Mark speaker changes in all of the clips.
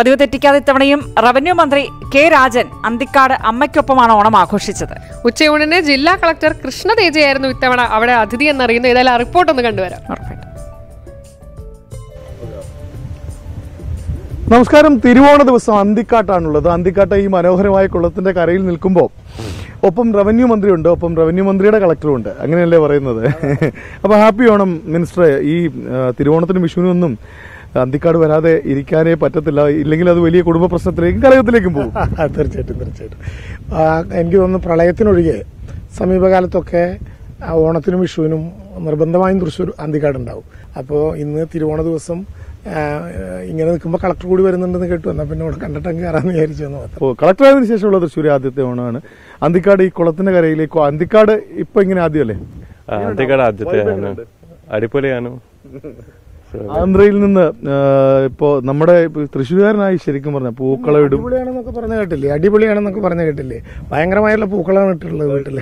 Speaker 1: പതിവ് തെറ്റിക്കാതെ ഇത്തവണയും റവന്യൂ മന്ത്രി കെ രാജൻ അന്തിക്കാട് അമ്മയ്ക്കൊപ്പമാണ് ഓണം ആഘോഷിച്ചത്.
Speaker 2: ഉച്ചയൂണിന് ജില്ലാ കളക്ടർ കൃഷ്ണ തേജയായിരുന്നു ഇത്തവണ അവിടെ അതിഥി എന്നറിയുന്നു ഏതായാലും റിപ്പോർട്ട് ഒന്ന് കണ്ടുവരാം.
Speaker 3: നമസ്കാരം. തിരുവോണ ദിവസം അന്തിക്കാട്ടാണുള്ളത്. അന്തിക്കാട്ട ഈ മനോഹരമായ കുളത്തിന്റെ കരയിൽ നിൽക്കുമ്പോൾ ഒപ്പം റവന്യൂ മന്ത്രിയുണ്ട് ഒപ്പം റവന്യൂ മന്ത്രിയുടെ കളക്ടറും ഉണ്ട് അങ്ങനെയല്ലേ പറയുന്നത്? അപ്പൊ ഹാപ്പി ഓണം മിനിസ്റ്റർ ഈ തിരുവോണത്തിനും വിഷുവിനും ഒന്നും അന്തിക്കാട് വരാതെ ഇരിക്കാനേ പറ്റത്തില്ല. ഇല്ലെങ്കിൽ അത് വലിയ കുടുംബ പ്രശ്നത്തിലേക്കും കലകത്തിലേക്കും പോകും.
Speaker 4: തീർച്ചയായിട്ടും തീർച്ചയായിട്ടും. എനിക്ക് തോന്നുന്നു പ്രളയത്തിനൊഴികെ സമീപകാലത്തൊക്കെ ഓണത്തിനും വിഷുവിനും നിർബന്ധമായും തൃശ്ശൂർ അന്തിക്കാടുണ്ടാവും അപ്പോൾ ഇന്ന് തിരുവോണ ദിവസം ഇങ്ങനെ നിൽക്കുമ്പോൾ കളക്ടർ കൂടി വരുന്നുണ്ടെന്ന് കേട്ടു. എന്നാൽ പിന്നെ ഇവിടെ കണ്ടിട്ടങ്ങ് കയറാന്ന് വിചാരിച്ചു എന്ന് മാത്രം.
Speaker 3: കളക്ടർ ആയതിനു ശേഷമുള്ള തൃശ്ശൂർ ആദ്യത്തെ ഓണമാണ്. അന്തിക്കാട് ഈ കുളത്തിന്റെ കരയിലേക്കോ അന്തിക്കാട് ഇപ്പൊ ഇങ്ങനെ ആദ്യമല്ലേ?
Speaker 5: ആ, അന്തിക്കാട് ആദ്യത്തെയാണ് അടിപൊളിയാണ്.
Speaker 3: ആന്ധ്രയിൽ നിന്ന് ഇപ്പോ നമ്മുടെ തൃശ്ശൂരുകാരനായി ശരിക്കും പറഞ്ഞ പൂക്കളം ഇടും.
Speaker 4: അടിപൊളിയാണെന്നൊക്കെ പറഞ്ഞ കേട്ടില്ലേ? അടിപൊളിയാണെന്നൊക്കെ പറഞ്ഞ കേട്ടില്ലേ? ഭയങ്കരമായുള്ള പൂക്കളാണ് ഇട്ടിട്ടുള്ളത് വീട്ടിൽ.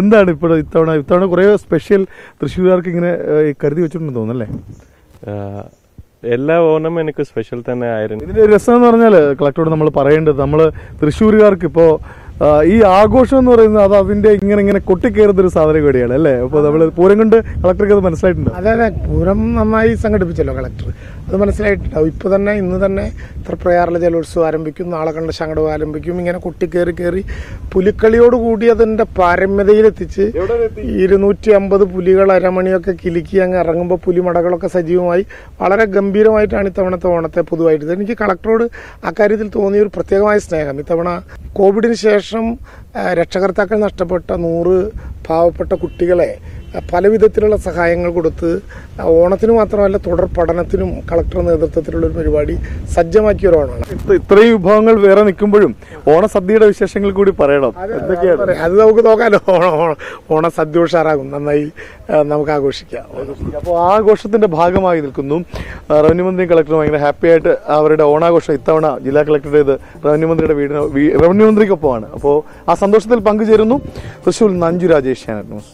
Speaker 3: എന്താണ് ഇപ്പോഴും ഇത്തവണ? ഇത്തവണ കുറെ സ്പെഷ്യൽ തൃശ്ശൂരുകാർക്ക് ഇങ്ങനെ കരുതി വെച്ചിട്ടുണ്ടെന്ന് തോന്നുന്നല്ലേ
Speaker 5: എല്ലാ ഓണം എനിക്ക് സ്പെഷ്യൽ തന്നെ ആയിരുന്നു.
Speaker 3: ഇതിന്റെ രസം എന്ന് പറഞ്ഞാൽ കളക്ടറോട് നമ്മൾ പറയേണ്ടത് നമ്മൾ തൃശ്ശൂരുകാർക്ക് ഇപ്പോ ഈ ആഘോഷം എന്ന് പറയുന്നത് അത് അതിന്റെ ഇങ്ങനെ ഇങ്ങനെ കൊട്ടിക്കേറുന്ന ഒരു സാധനം കൂടിയാണ് അല്ലേ? അപ്പൊ നമ്മൾ പൂരം കൊണ്ട് കളക്ടർക്ക് അത് മനസ്സിലായിട്ടുണ്ട്?
Speaker 4: അതെ അതെ. പൂരം നന്നായി സംഘടിപ്പിച്ചല്ലോ കളക്ടർ അത് മനസ്സിലായിട്ടുണ്ടാവും. ഇപ്പൊ തന്നെ ഇന്ന് തന്നെ തൃപ്രയാറിലെ ജലോത്സവം ആരംഭിക്കും നാളെ കണ്ട ശങ്കടവും ആരംഭിക്കും. ഇങ്ങനെ കൊട്ടിക്കേറി കയറി കയറി പുലിക്കളിയോട് കൂടി അതിന്റെ പാരമ്യതയിലെത്തിച്ച് ഇരുന്നൂറ്റി അമ്പത് പുലികൾ അരമണിയൊക്കെ കിലുക്കി അങ്ങ് ഇറങ്ങുമ്പോൾ പുലിമടകളൊക്കെ സജീവമായി. വളരെ ഗംഭീരമായിട്ടാണ് ഇത്തവണത്തെ ഓണത്തെ പൊതുവായിട്ട്. എനിക്ക് കളക്ടറോട് അക്കാര്യത്തിൽ തോന്നിയ ഒരു പ്രത്യേകമായ സ്നേഹം. ഇത്തവണ കോവിഡിന് ശേഷം ആ, രക്ഷകർത്താക്കൾ നഷ്ടപ്പെട്ട നൂറ് പാവപ്പെട്ട കുട്ടികളെ പല വിധത്തിലുള്ള സഹായങ്ങൾ കൊടുത്ത് ഓണത്തിന് മാത്രമല്ല തുടർ പഠനത്തിനും കളക്ടർ നേതൃത്വത്തിലുള്ള ഒരു പരിപാടി സജ്ജമാക്കിയ ഒരു ഓണമാണ്.
Speaker 3: ഇത്ര- ഇത്രയും വിഭവങ്ങൾ വേറെ നിൽക്കുമ്പോഴും ഓണസദ്യയുടെ വിശേഷങ്ങൾ കൂടി പറയണം. എന്തൊക്കെയാണ്
Speaker 4: അത് നമുക്ക് നോക്കാമല്ലോ ഓണ ഓണ- ഓണ ഉഷാറാകും. നന്നായി നമുക്ക് ആഘോഷിക്കാം.
Speaker 3: അപ്പോൾ ആഘോഷത്തിന്റെ ഭാഗമായി നിൽക്കുന്നു. റവന്യൂ മന്ത്രിയും കളക്ടറും ഭയങ്കര ഹാപ്പി ആയിട്ട് അവരുടെ ഓണാഘോഷം ഇത്തവണ ജില്ലാ കളക്ടറുടേത് റവന്യൂ മന്ത്രിയുടെ വീടിന് റവന്യൂ മന്ത്രിക്കൊപ്പമാണ്. അപ്പോൾ ആ സന്തോഷത്തിൽ പങ്കുചേരുന്നു. തൃശ്ശൂർ നഞ്ചു രാജേഷ് ന്യൂസ്